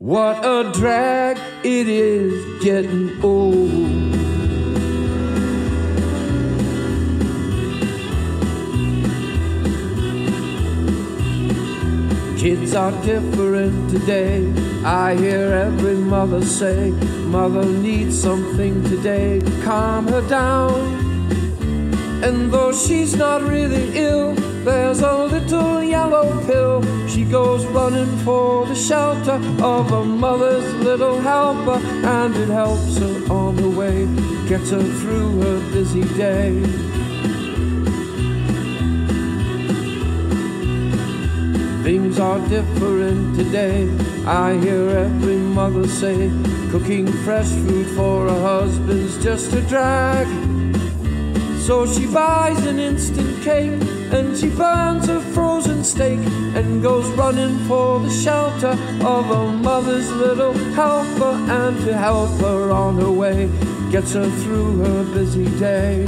What a drag it is getting old. Kids are different today. I hear every mother say, Mother needs something today to calm her down. And though she's not really ill, there's a little yellow pill. She goes running for the shelter of a mother's little helper, and it helps her on the way, gets her through her busy day. Things are different today. I hear every mother say, cooking fresh food for her husband's just a drag. So she buys an instant cake and she burns a frozen steak and goes running for the shelter of a mother's little helper and to help her on her way gets her through her busy day.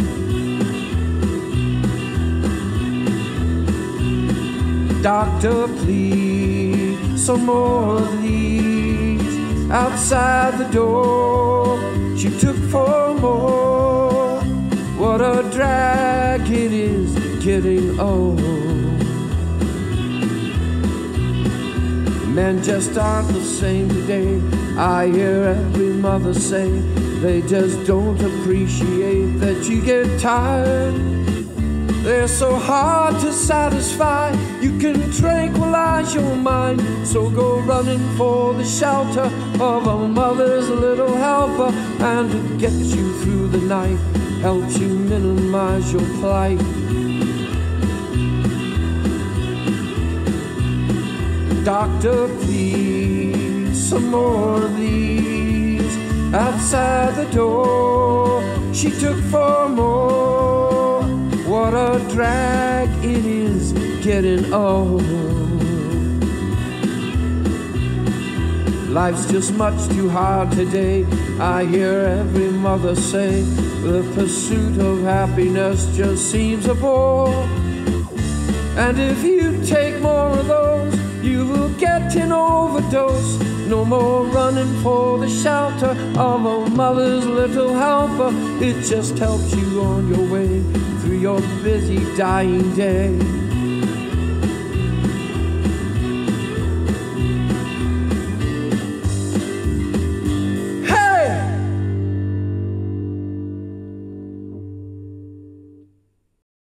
Doctor, please, some more of these outside the door. She took four more. What a drag it is getting old. Men just aren't the same today. I hear every mother say they just don't appreciate that you get tired. So hard to satisfy. You can tranquilize your mind. So go running for the shelter of a mother's little helper. And it gets you through the night, helps you minimize your plight. Doctor, please, some more of these outside the door. She took four more. It is getting old. Life's just much too hard today. I hear every mother say the pursuit of happiness just seems a bore. And if you take more of those, you will get an overdose. No more running for the shelter of a mother's little helper. It just helps you on your way through your busy dying day.